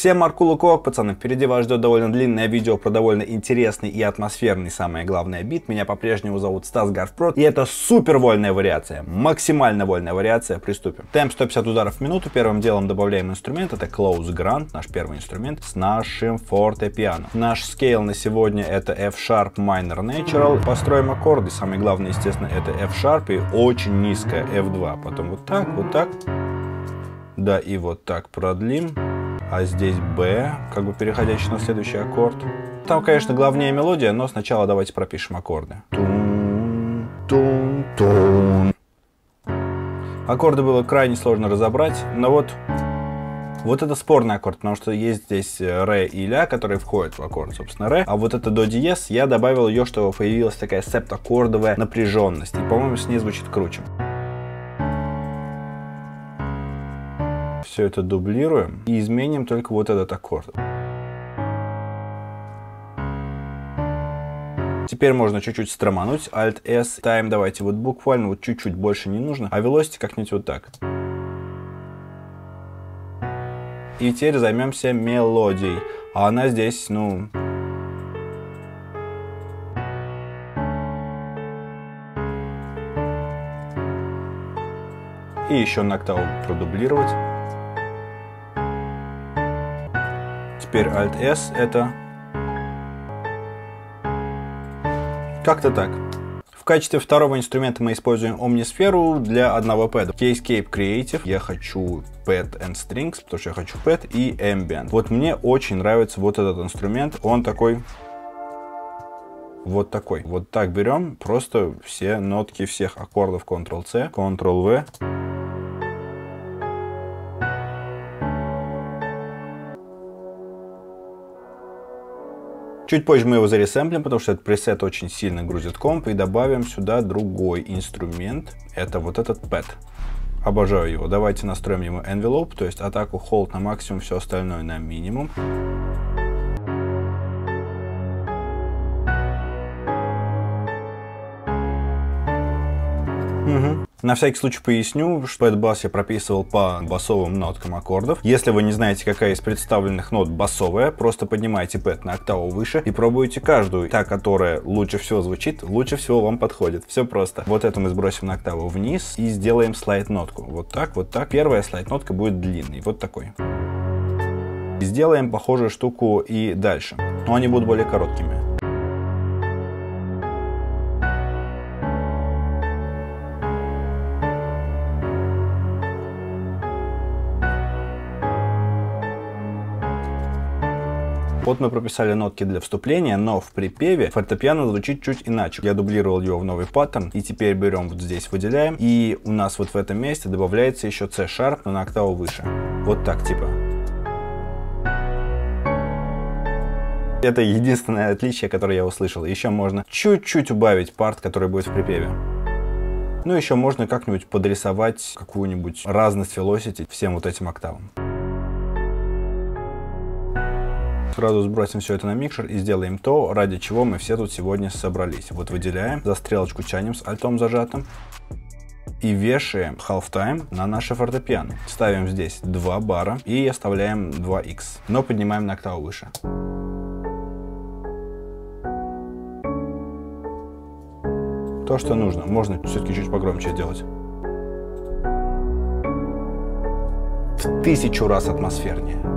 Всем Маркулу Кок, пацаны, впереди вас ждет довольно длинное видео про довольно интересный и атмосферный, самое главное, бит. Меня по-прежнему зовут Стас Гарфпрод, и это супер вольная вариация, максимально вольная вариация, приступим. Темп 150 ударов в минуту, первым делом добавляем инструмент, это Close Grant, наш первый инструмент, с нашим фортепиано. Наш скейл на сегодня это F-Sharp Minor Natural, построим аккорды, самое главное, естественно, это F-Sharp и очень низкая F2, потом вот так, вот так, да и вот так продлим а здесь B, как бы переходящий на следующий аккорд. Там, конечно, главнее мелодия, но сначала давайте пропишем аккорды. Аккорды было крайне сложно разобрать, но вот вот это спорный аккорд, потому что есть здесь ре и ля, которые входят в аккорд, собственно, ре. А вот это до диез, я добавил ее, чтобы появилась такая септаккордовая напряженность. И, по-моему, с ней звучит круче. Все это дублируем и изменим только вот этот аккорд. Теперь можно чуть-чуть стромануть. Alt-S. Ставим давайте вот буквально вот чуть-чуть больше не нужно. А velocity как-нибудь вот так. И теперь займемся мелодией. А она здесь, ну... И еще на октаву продублировать. Теперь Alt-S это... Как-то так. В качестве второго инструмента мы используем Omnisферу для одного пэда. Keyscape Creative. Я хочу Pad and Strings, потому что я хочу Pad и Ambient. Вот мне очень нравится вот этот инструмент. Он такой вот такой. Вот так берем просто все нотки всех аккордов Ctrl-C, Ctrl-V. Чуть позже мы его заресэмплим, потому что этот пресет очень сильно грузит комп, и добавим сюда другой инструмент. Это вот этот pad. Обожаю его. Давайте настроим ему envelope, то есть атаку hold на максимум, все остальное на минимум. На всякий случай поясню, что этот бас я прописывал по басовым ноткам аккордов. Если вы не знаете, какая из представленных нот басовая, просто поднимайте пэт на октаву выше и пробуйте каждую. Та, которая лучше всего звучит, лучше всего вам подходит. Все просто. Вот эту мы сбросим на октаву вниз и сделаем слайд-нотку. Вот так, вот так. Первая слайд-нотка будет длинной, вот такой. Сделаем похожую штуку и дальше, но они будут более короткими. Вот мы прописали нотки для вступления, но в припеве фортепиано звучит чуть иначе. Я дублировал его в новый паттерн, и теперь берем вот здесь, выделяем, и у нас вот в этом месте добавляется еще C-Sharp, но на октаву выше. Вот так типа. Это единственное отличие, которое я услышал. Еще можно чуть-чуть убавить парт, который будет в припеве. Ну, еще можно как-нибудь подрисовать какую-нибудь разность velocity всем вот этим октавам. Сразу сбросим все это на микшер и сделаем то, ради чего мы все тут сегодня собрались. Вот выделяем, за стрелочку тянем с альтом зажатым и вешаем half-time на наше фортепиано. Ставим здесь 2 бара и оставляем 2х, но поднимаем на октаву выше. То, что нужно. Можно все-таки чуть погромче сделать. В тысячу раз атмосфернее.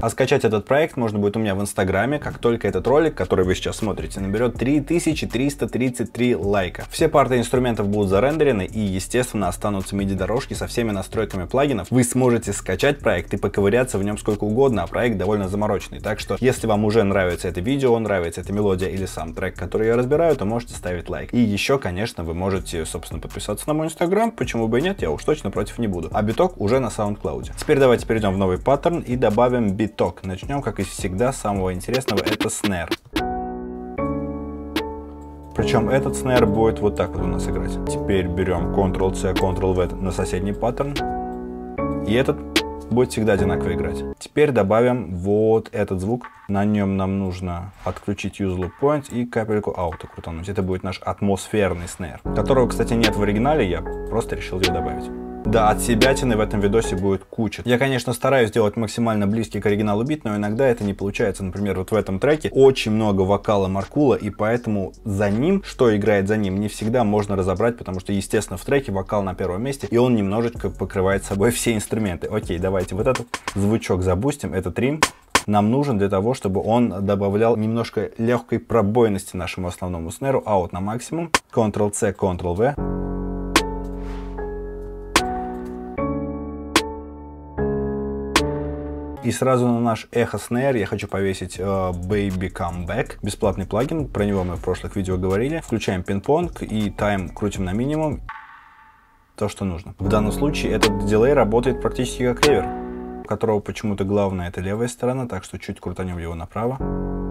А скачать этот проект можно будет у меня в инстаграме, как только этот ролик, который вы сейчас смотрите, наберет 3333 лайка. Все парты инструментов будут зарендерены и, естественно, останутся MIDI-дорожки со всеми настройками плагинов. Вы сможете скачать проект и поковыряться в нем сколько угодно, а проект довольно замороченный. Так что, если вам уже нравится это видео, нравится эта мелодия или сам трек, который я разбираю, то можете ставить лайк. И еще, конечно, вы можете, собственно, подписаться на мой инстаграм, почему бы и нет, я уж точно против не буду. А биток уже на SoundCloud. Теперь давайте перейдем в новый паттерн и добавим бит биток. Начнем, как и всегда, с самого интересного, это снэр. Причем этот снэр будет вот так вот у нас играть. Теперь берем Ctrl-C, Ctrl-V на соседний паттерн. И этот будет всегда одинаково играть. Теперь добавим вот этот звук. На нем нам нужно отключить Use Loop Point и капельку out а крутануть. Это будет наш атмосферный снэр, которого, кстати, нет в оригинале, я просто решил ее добавить. Да, от себятины в этом видосе будет куча. Я, конечно, стараюсь сделать максимально близкий к оригиналу бит, но иногда это не получается. Например, вот в этом треке очень много вокала Маркула, и поэтому за ним, что играет за ним, не всегда можно разобрать, потому что, естественно, в треке вокал на первом месте, и он немножечко покрывает собой все инструменты. Окей, давайте вот этот звучок забустим, этот рим нам нужен для того, чтобы он добавлял немножко легкой пробойности нашему основному снеру, а вот на максимум, Ctrl-C, Ctrl-V. И сразу на наш Echo Snare я хочу повесить uh, Baby Come Back, бесплатный плагин, про него мы в прошлых видео говорили. Включаем пинг-понг и тайм крутим на минимум, то, что нужно. В данном случае этот дилей работает практически как ревер которого почему-то главное это левая сторона, так что чуть крутанем его направо.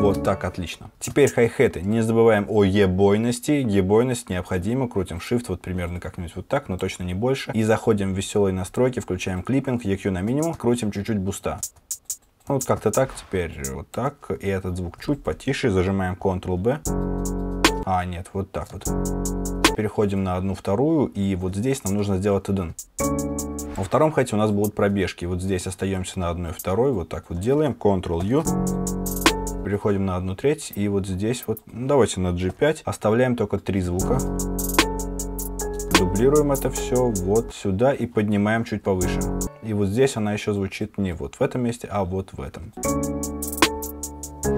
Вот так, отлично. Теперь хай-хеты. Не забываем о ебойности. Ебойность необходима. Крутим Shift вот примерно как-нибудь вот так, но точно не больше. И заходим в веселые настройки, включаем клиппинг, EQ на минимум, крутим чуть-чуть буста. Вот как-то так, теперь вот так. И этот звук чуть потише. Зажимаем Ctrl-B. А, нет, вот так вот. Переходим на одну вторую, и вот здесь нам нужно сделать один. Во втором хате у нас будут пробежки. Вот здесь остаемся на одной второй, вот так вот делаем, Ctrl-U. Переходим на одну треть, и вот здесь вот, ну, давайте на G5, оставляем только три звука. Дублируем это все вот сюда и поднимаем чуть повыше. И вот здесь она еще звучит не вот в этом месте, а вот в этом.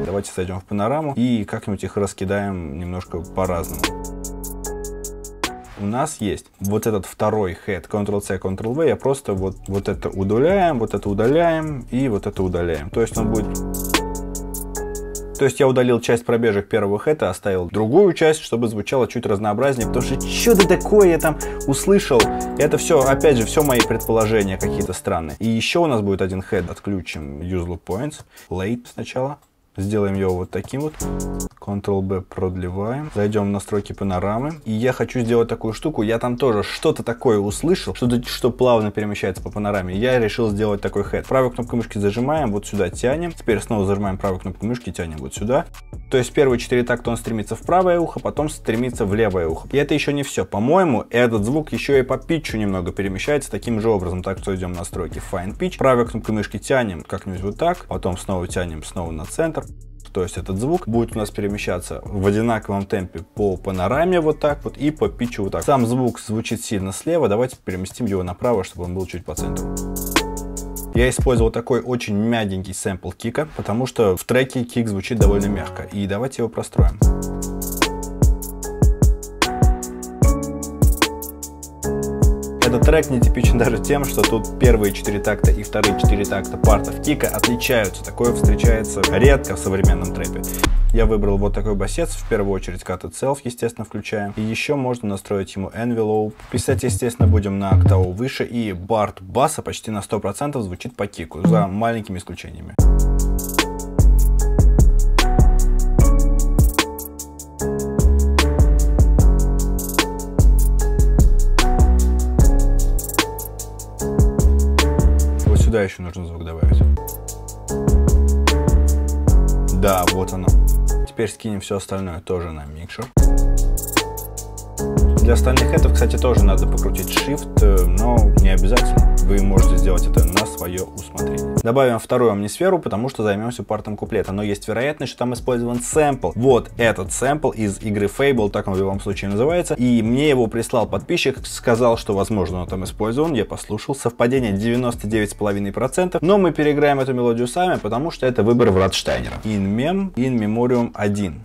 Давайте зайдем в панораму и как-нибудь их раскидаем немножко по-разному у нас есть вот этот второй head Ctrl-C, Ctrl-V, я просто вот, вот это удаляем, вот это удаляем и вот это удаляем. То есть он будет... То есть я удалил часть пробежек первого хэта, оставил другую часть, чтобы звучало чуть разнообразнее, потому что что-то такое я там услышал. Это все, опять же, все мои предположения какие-то странные. И еще у нас будет один хэт, отключим use loop points, late сначала. Сделаем его вот таким вот. Ctrl-B продлеваем. Зайдем в настройки панорамы. И я хочу сделать такую штуку. Я там тоже что-то такое услышал, что-то, что плавно перемещается по панораме. Я решил сделать такой хэт. Правой кнопкой мышки зажимаем, вот сюда тянем. Теперь снова зажимаем правой кнопкой мышки, тянем вот сюда. То есть первые четыре такта он стремится в правое ухо, потом стремится в левое ухо. И это еще не все. По-моему, этот звук еще и по питчу немного перемещается таким же образом. Так что идем в настройки Fine Pitch. Правой кнопкой мышки тянем как-нибудь вот так. Потом снова тянем снова на центр. То есть этот звук будет у нас перемещаться в одинаковом темпе по панораме вот так вот и по питчу вот так. Сам звук звучит сильно слева, давайте переместим его направо, чтобы он был чуть по центру. Я использовал такой очень мягенький сэмпл кика, потому что в треке кик звучит довольно мягко. И давайте его простроим. Этот трек не типичен даже тем, что тут первые четыре такта и вторые четыре такта партов кика отличаются. Такое встречается редко в современном трэпе. Я выбрал вот такой басец, в первую очередь Cut Itself, естественно, включаем. И еще можно настроить ему Envelope. Писать, естественно, будем на октаву выше. И барт баса почти на 100% звучит по кику, за маленькими исключениями. Сюда еще нужно звук добавить. Да, вот оно. Теперь скинем все остальное тоже на микшер. Для остальных этого, кстати, тоже надо покрутить Shift, э, но не обязательно. Вы можете сделать это на свое усмотрение. Добавим вторую амнисферу, потому что займемся партом куплета. Но есть вероятность, что там использован сэмпл. Вот этот сэмпл из игры Fable, так он в любом случае называется. И мне его прислал подписчик, сказал, что возможно он там использован. Я послушал. Совпадение 99,5%. Но мы переиграем эту мелодию сами, потому что это выбор Вратштайнера. In Mem, In Memoriam 1.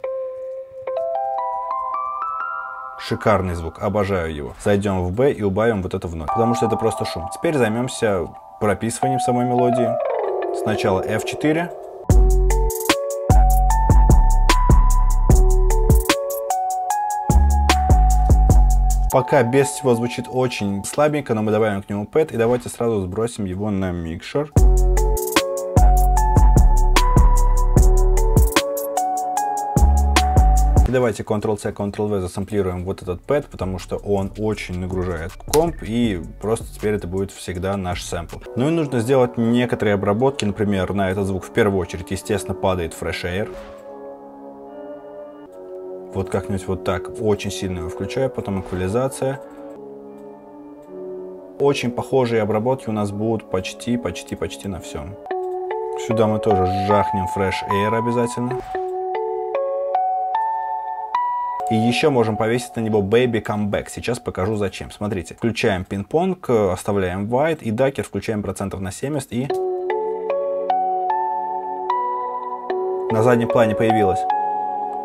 Шикарный звук, обожаю его. Зайдем в B и убавим вот это в ноль, потому что это просто шум. Теперь займемся прописыванием самой мелодии. Сначала F4. Пока без всего звучит очень слабенько, но мы добавим к нему пэт и давайте сразу сбросим его на микшер. И давайте Ctrl-C, Ctrl-V засамплируем вот этот пэт, потому что он очень нагружает комп, и просто теперь это будет всегда наш сэмпл. Ну и нужно сделать некоторые обработки, например, на этот звук в первую очередь, естественно, падает Fresh Air. Вот как-нибудь вот так, очень сильно его включаю, потом эквализация. Очень похожие обработки у нас будут почти, почти, почти на всем. Сюда мы тоже жахнем Fresh Air обязательно. И еще можем повесить на него Baby Comeback. Сейчас покажу зачем. Смотрите, включаем пинг-понг, оставляем white и дакер включаем процентов на 70 и... На заднем плане появилось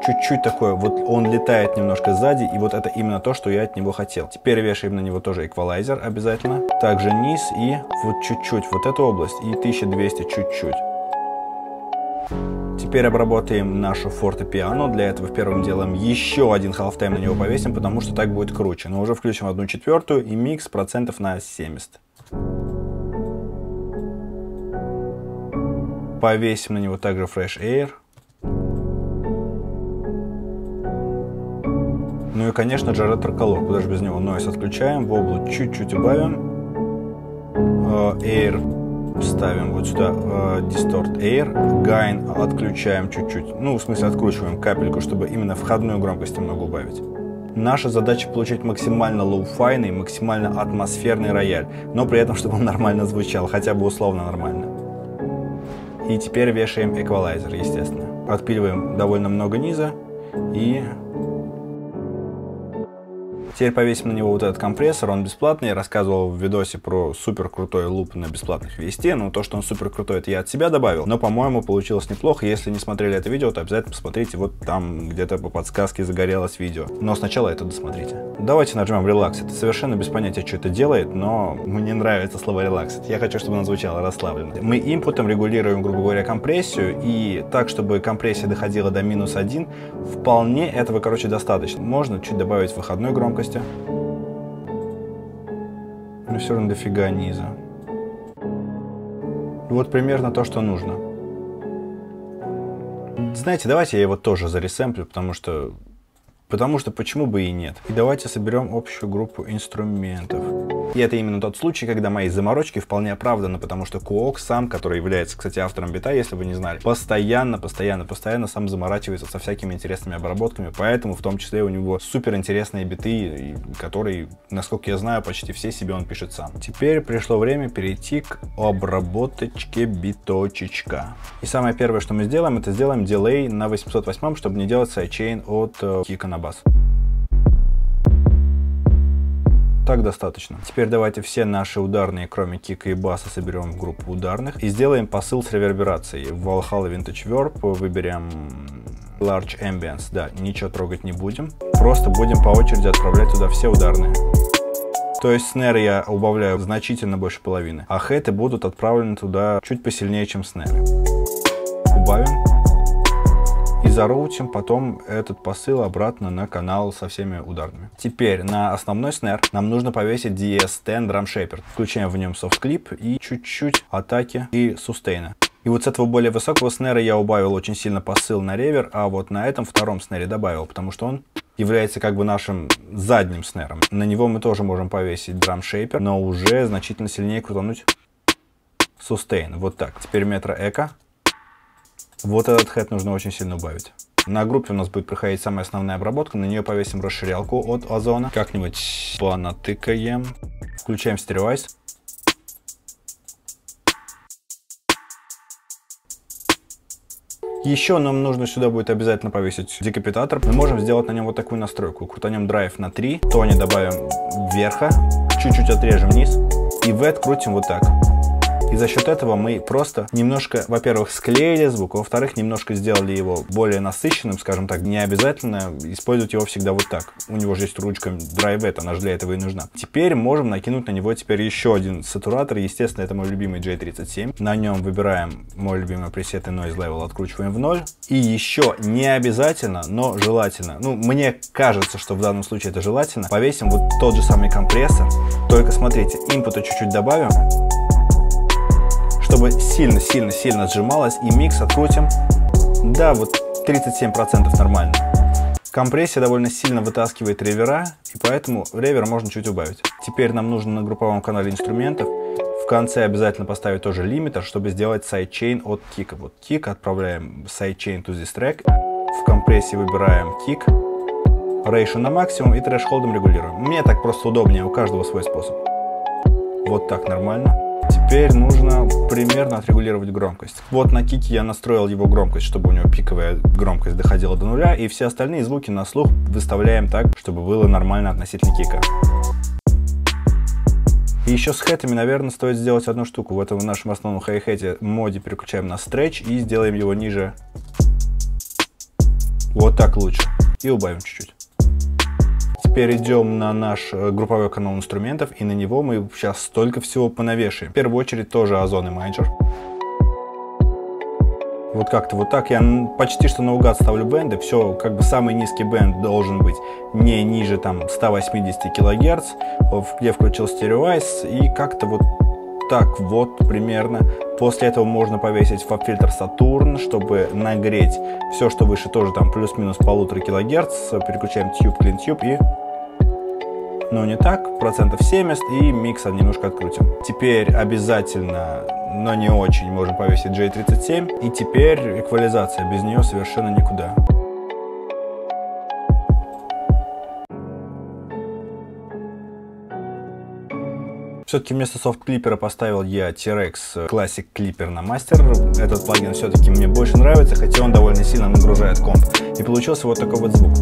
чуть-чуть такое, вот он летает немножко сзади, и вот это именно то, что я от него хотел. Теперь вешаем на него тоже эквалайзер обязательно. Также низ и вот чуть-чуть вот эту область, и 1200 чуть-чуть. Теперь обработаем нашу фортепиано. Для этого первым делом еще один halftime на него повесим, потому что так будет круче. Но уже включим одну четвертую и микс процентов на 70. Повесим на него также Fresh Air. Ну и, конечно же, ретро-колор. Куда же без него? Noise отключаем, воблу чуть-чуть убавим. Uh, air ставим вот сюда uh, Distort Air. Gain отключаем чуть-чуть. Ну, в смысле, откручиваем капельку, чтобы именно входную громкость немного убавить. Наша задача получить максимально lo-fi йный, максимально атмосферный рояль, но при этом, чтобы он нормально звучал, хотя бы условно нормально. И теперь вешаем эквалайзер, естественно. Отпиливаем довольно много низа и Теперь повесим на него вот этот компрессор, он бесплатный. Я рассказывал в видосе про супер крутой луп на бесплатных вести. Ну, то, что он супер крутой, это я от себя добавил. Но, по-моему, получилось неплохо. Если не смотрели это видео, то обязательно посмотрите. Вот там где-то по подсказке загорелось видео. Но сначала это досмотрите. Давайте нажмем релакс. Это совершенно без понятия, что это делает, но мне нравится слово релакс. Я хочу, чтобы оно звучало расслабленно. Мы инпутом регулируем, грубо говоря, компрессию. И так, чтобы компрессия доходила до минус 1, вполне этого, короче, достаточно. Можно чуть добавить выходной громкости громкости. Но все равно дофига низа. Вот примерно то, что нужно. Знаете, давайте я его тоже заресемплю, потому что... Потому что почему бы и нет. И давайте соберем общую группу инструментов. И это именно тот случай, когда мои заморочки вполне оправданы, потому что Куок сам, который является, кстати, автором бита, если вы не знали, постоянно, постоянно, постоянно сам заморачивается со всякими интересными обработками, поэтому в том числе у него супер интересные биты, которые, насколько я знаю, почти все себе он пишет сам. Теперь пришло время перейти к обработочке биточечка. И самое первое, что мы сделаем, это сделаем дилей на 808, чтобы не делать сайдчейн от э, кика на бас. Так достаточно. Теперь давайте все наши ударные, кроме кика и баса, соберем в группу ударных и сделаем посыл с реверберацией. В Valhalla Vintage Verb выберем Large Ambience. Да, ничего трогать не будем. Просто будем по очереди отправлять туда все ударные. То есть снэр я убавляю значительно больше половины, а хэты будут отправлены туда чуть посильнее, чем снэры. Убавим зароутим потом этот посыл обратно на канал со всеми ударными. Теперь на основной снэр нам нужно повесить DS10 Drum Shaper. Включаем в нем софт-клип и чуть-чуть атаки и сустейна. И вот с этого более высокого снэра я убавил очень сильно посыл на ревер, а вот на этом втором снэре добавил, потому что он является как бы нашим задним снэром. На него мы тоже можем повесить Shaper, но уже значительно сильнее крутануть сустейн. Вот так. Теперь метро эко. Вот этот хэт нужно очень сильно убавить. На группе у нас будет проходить самая основная обработка, на нее повесим расширялку от озона. Как-нибудь понатыкаем. Включаем стереоайз. Еще нам нужно сюда будет обязательно повесить декапитатор. Мы можем сделать на нем вот такую настройку. Крутанем драйв на 3, тони добавим вверха, чуть-чуть отрежем вниз и в крутим вот так. И за счет этого мы просто немножко, во-первых, склеили звук, во-вторых, немножко сделали его более насыщенным, скажем так. Не обязательно использовать его всегда вот так. У него же есть ручка Drive она же для этого и нужна. Теперь можем накинуть на него теперь еще один сатуратор. Естественно, это мой любимый J37. На нем выбираем мой любимый пресет и Noise Level, откручиваем в ноль. И еще не обязательно, но желательно, ну, мне кажется, что в данном случае это желательно, повесим вот тот же самый компрессор. Только смотрите, input а чуть-чуть добавим чтобы сильно-сильно-сильно сжималось и микс открутим. Да, вот 37% нормально. Компрессия довольно сильно вытаскивает ревера, и поэтому ревер можно чуть убавить. Теперь нам нужно на групповом канале инструментов в конце обязательно поставить тоже лимитер, чтобы сделать сайдчейн от кика. Вот кик, отправляем sidechain to this track, в компрессии выбираем кик, рейшу на максимум и трэш-холдом регулируем. Мне так просто удобнее, у каждого свой способ. Вот так нормально. Теперь нужно примерно отрегулировать громкость. Вот на кике я настроил его громкость, чтобы у него пиковая громкость доходила до нуля, и все остальные звуки на слух выставляем так, чтобы было нормально относительно кика. И еще с хэтами, наверное, стоит сделать одну штуку. В этом нашем основном хай-хете моде переключаем на стретч и сделаем его ниже. Вот так лучше. И убавим чуть-чуть. Теперь идем на наш э, групповой канал инструментов, и на него мы сейчас столько всего понавешаем. В первую очередь тоже Ozone Imager. Вот как-то вот так. Я почти что наугад ставлю бенды. Все, как бы самый низкий бенд должен быть не ниже там 180 килогерц, где включил Stereoize, и как-то вот так вот примерно. После этого можно повесить FabFilter Saturn, чтобы нагреть все, что выше, тоже там плюс-минус полутора килогерц. Переключаем тюб, клин тюб и но не так, процентов 70, и миксер немножко открутим. Теперь обязательно, но не очень, можем повесить J37, и теперь эквализация, без нее совершенно никуда. Все-таки вместо софт-клипера поставил я T-Rex Classic Clipper на мастер. Этот плагин все-таки мне больше нравится, хотя он довольно сильно нагружает комп. И получился вот такой вот звук.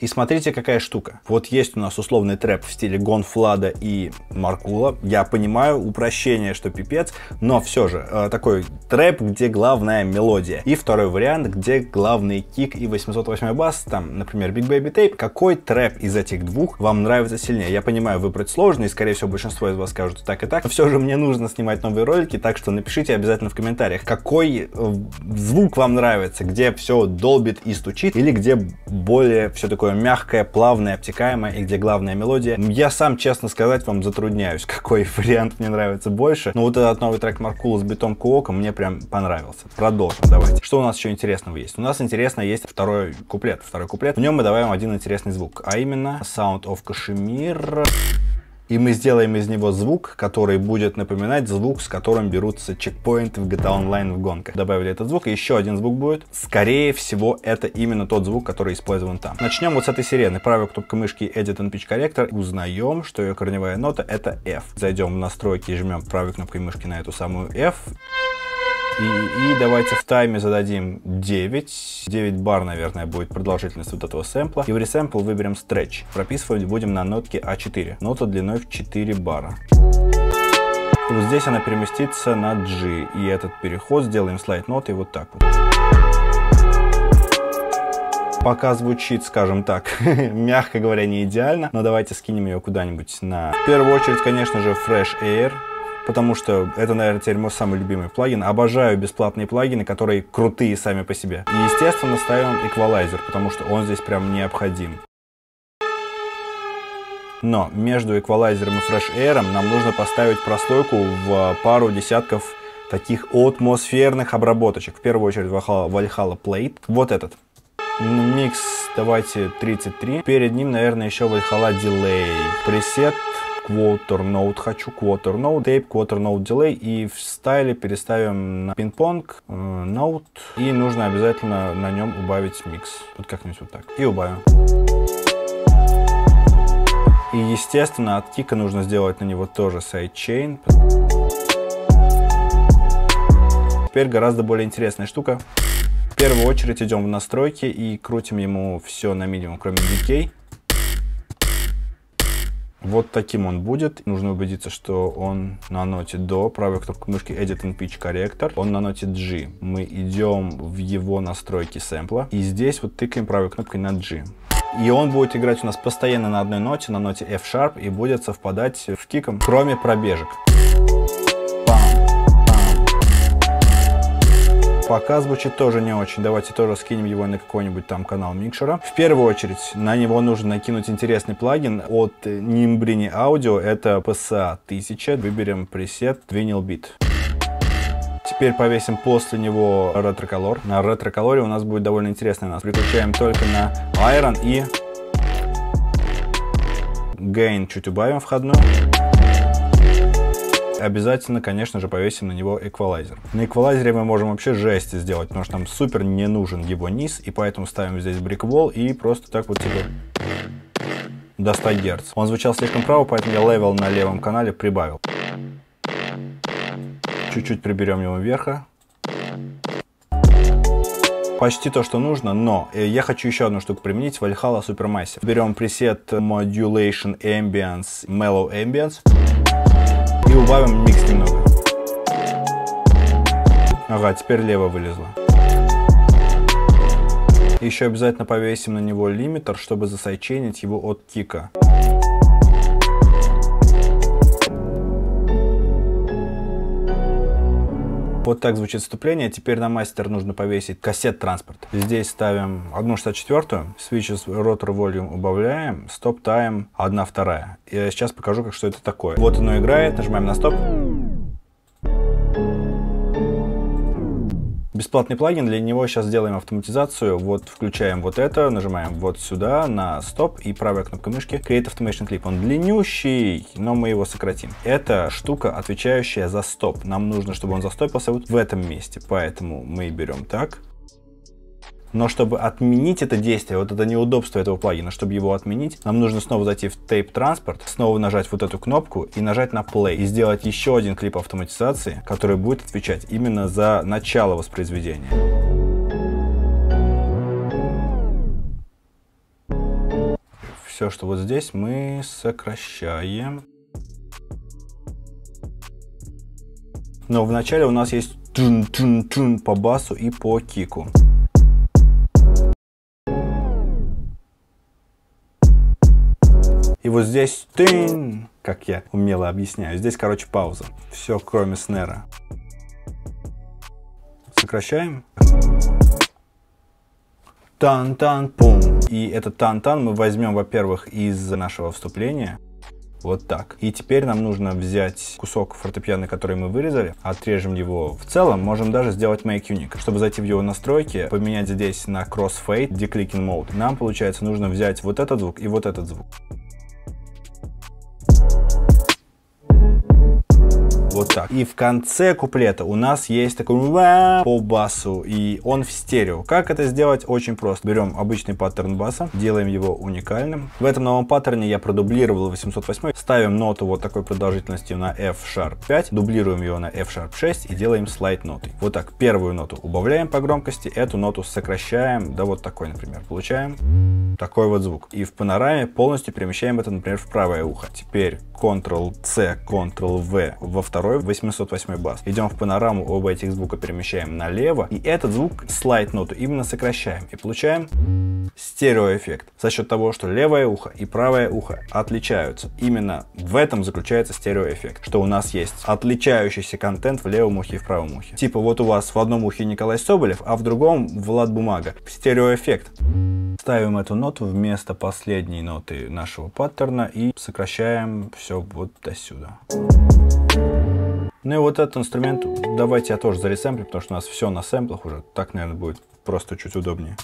И смотрите, какая штука. Вот есть у нас условный трэп в стиле Гонфлада и Маркула. Я понимаю упрощение, что пипец, но все же э, такой трэп, где главная мелодия. И второй вариант, где главный кик и 808 бас, там, например, Big Baby Tape. Какой трэп из этих двух вам нравится сильнее? Я понимаю, выбрать сложно, и, скорее всего, большинство из вас скажут так и так. Но все же мне нужно снимать новые ролики, так что напишите обязательно в комментариях, какой э, звук вам нравится, где все долбит и стучит, или где более все такое такое мягкое, плавное, обтекаемое, и где главная мелодия. Я сам, честно сказать, вам затрудняюсь, какой вариант мне нравится больше. Но вот этот новый трек Маркула с битом Куока мне прям понравился. Продолжим, давайте. Что у нас еще интересного есть? У нас интересно есть второй куплет. Второй куплет. В нем мы добавим один интересный звук, а именно Sound of Kashmir и мы сделаем из него звук, который будет напоминать звук, с которым берутся чекпоинты в GTA Online в гонках. Добавили этот звук, и еще один звук будет. Скорее всего, это именно тот звук, который использован там. Начнем вот с этой сирены. Правой кнопкой мышки Edit and Pitch Corrector. Узнаем, что ее корневая нота это F. Зайдем в настройки и жмем правой кнопкой мышки на эту самую F. И, и давайте в тайме зададим 9. 9 бар, наверное, будет продолжительность вот этого сэмпла. И в ресэмпл выберем stretch. Прописывать будем на нотке А4. Нота длиной в 4 бара. Вот здесь она переместится на G. И этот переход сделаем слайд ноты вот так вот. Пока звучит, скажем так, мягко говоря, не идеально, но давайте скинем ее куда-нибудь на... В первую очередь, конечно же, Fresh Air потому что это, наверное, теперь мой самый любимый плагин. Обожаю бесплатные плагины, которые крутые сами по себе. И, естественно, ставим эквалайзер, потому что он здесь прям необходим. Но между эквалайзером и Fresh Air нам нужно поставить прослойку в пару десятков таких атмосферных обработочек. В первую очередь Valhalla Plate. Вот этот. Микс давайте 33. Перед ним, наверное, еще Valhalla Delay. Пресет Quarter Note хочу, Quarter Note, Tape, Quarter Note Delay и в стайле переставим на пинг-понг, э, Note и нужно обязательно на нем убавить микс. Вот как-нибудь вот так. И убавим. И естественно от кика нужно сделать на него тоже sidechain. Теперь гораздо более интересная штука. В первую очередь идем в настройки и крутим ему все на минимум, кроме decay. Вот таким он будет. Нужно убедиться, что он на ноте до. Правой кнопкой мышки Edit and Pitch Corrector. Он на ноте G. Мы идем в его настройки сэмпла. И здесь вот тыкаем правой кнопкой на G. И он будет играть у нас постоянно на одной ноте, на ноте F-Sharp, и будет совпадать в киком, кроме пробежек. Пока звучит тоже не очень. Давайте тоже скинем его на какой-нибудь там канал микшера. В первую очередь на него нужно накинуть интересный плагин от Nimbrini Audio. Это PSA 1000. Выберем пресет Vinyl Beat. Теперь повесим после него Retro Color. На Retro Color е у нас будет довольно интересно. Нас переключаем только на Iron и Gain чуть убавим входную обязательно, конечно же, повесим на него эквалайзер. На эквалайзере мы можем вообще жесть сделать, потому что нам супер не нужен его низ, и поэтому ставим здесь brickwall и просто так вот себе до 100 Гц. Он звучал слишком право, поэтому я левел на левом канале прибавил. Чуть-чуть приберем его вверха. Почти то, что нужно, но э, я хочу еще одну штуку применить. Valhalla Supermassive. Берем пресет Modulation Ambience, Mellow Ambience. И убавим микс немного. Ага, теперь лево вылезло. Еще обязательно повесим на него лимитер, чтобы засайченить его от кика. Вот так звучит вступление. Теперь на мастер нужно повесить кассет транспорт. Здесь ставим 1,64, switches rotor volume убавляем, стоп тайм 1 вторая. Я сейчас покажу, как что это такое. Вот оно играет, нажимаем на стоп. Бесплатный плагин, для него сейчас сделаем автоматизацию. Вот включаем вот это, нажимаем вот сюда на стоп и правая кнопка мышки Create Automation Clip. Он длиннющий, но мы его сократим. Это штука, отвечающая за стоп. Нам нужно, чтобы он застопился вот в этом месте. Поэтому мы берем так, но чтобы отменить это действие, вот это неудобство этого плагина, чтобы его отменить, нам нужно снова зайти в Tape Transport, снова нажать вот эту кнопку и нажать на Play. И сделать еще один клип автоматизации, который будет отвечать именно за начало воспроизведения. Все, что вот здесь, мы сокращаем. Но вначале у нас есть тун-тун-тун по басу и по кику. И вот здесь тын, как я умело объясняю. Здесь, короче, пауза. Все, кроме снера. Сокращаем. Тан-тан-пум. И этот тан-тан мы возьмем, во-первых, из нашего вступления. Вот так. И теперь нам нужно взять кусок фортепиано, который мы вырезали, отрежем его. В целом, можем даже сделать Make Unique. Чтобы зайти в его настройки, поменять здесь на Crossfade, Declicking Mode, нам, получается, нужно взять вот этот звук и вот этот звук. Вот так. И в конце куплета у нас есть такой по басу, и он в стерео. Как это сделать? Очень просто. Берем обычный паттерн баса, делаем его уникальным. В этом новом паттерне я продублировал 808, ставим ноту вот такой продолжительностью на F-Sharp 5, дублируем его на F-Sharp 6 и делаем слайд нотой. Вот так, первую ноту убавляем по громкости, эту ноту сокращаем до вот такой, например. Получаем такой вот звук. И в панораме полностью перемещаем это, например, в правое ухо. Теперь Ctrl-C, Ctrl-V во второй 808 бас. Идем в панораму, оба этих звука перемещаем налево, и этот звук, слайд-ноту, именно сокращаем. И получаем стереоэффект. За счет того, что левое ухо и правое ухо отличаются. Именно в этом заключается стереоэффект. Что у нас есть отличающийся контент в левом ухе и в правом ухе. Типа вот у вас в одном ухе Николай Соболев, а в другом Влад Бумага. Стереоэффект. Ставим эту ноту вместо последней ноты нашего паттерна и сокращаем все вот до сюда. Ну и вот этот инструмент, давайте я тоже заресэмплю, потому что у нас все на сэмплах уже. Так, наверное, будет просто чуть удобнее.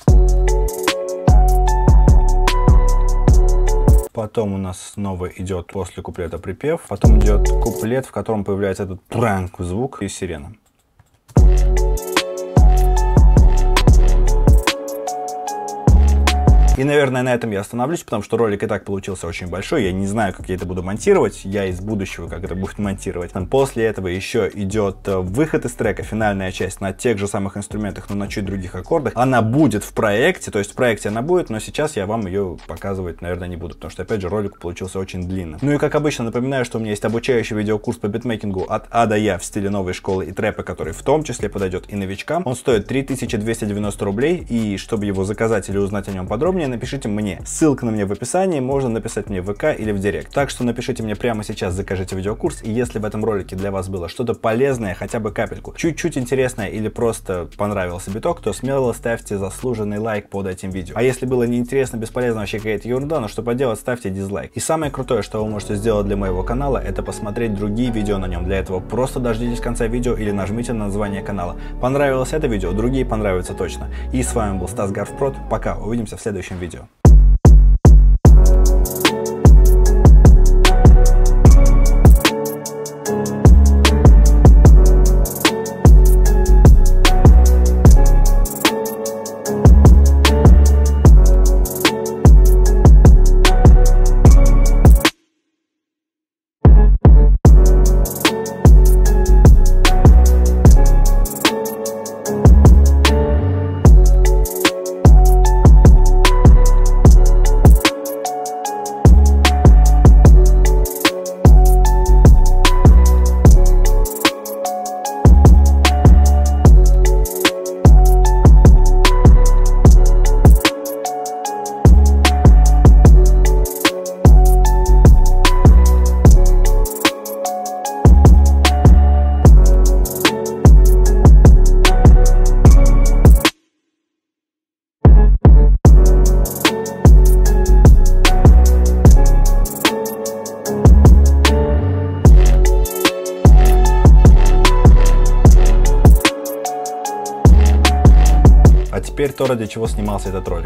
Потом у нас снова идет после куплета припев. Потом идет куплет, в котором появляется этот пранк звук и сирена. И, наверное, на этом я остановлюсь, потому что ролик и так получился очень большой. Я не знаю, как я это буду монтировать. Я из будущего, как это будет монтировать. После этого еще идет э, выход из трека, финальная часть на тех же самых инструментах, но на чуть других аккордах. Она будет в проекте, то есть в проекте она будет, но сейчас я вам ее показывать, наверное, не буду, потому что, опять же, ролик получился очень длинным. Ну и, как обычно, напоминаю, что у меня есть обучающий видеокурс по битмейкингу от А до Я в стиле новой школы и трэпа, который в том числе подойдет и новичкам. Он стоит 3290 рублей, и чтобы его заказать или узнать о нем подробнее, подробнее, напишите мне. Ссылка на меня в описании, можно написать мне в ВК или в Директ. Так что напишите мне прямо сейчас, закажите видеокурс, и если в этом ролике для вас было что-то полезное, хотя бы капельку, чуть-чуть интересное или просто понравился биток, то смело ставьте заслуженный лайк под этим видео. А если было неинтересно, бесполезно, вообще какая-то ерунда, ну что поделать, ставьте дизлайк. И самое крутое, что вы можете сделать для моего канала, это посмотреть другие видео на нем. Для этого просто дождитесь конца видео или нажмите на название канала. Понравилось это видео, другие понравятся точно. И с вами был Стас Гарфпрод. Пока, увидимся в следующем следующем видео. Снимался этот ролик.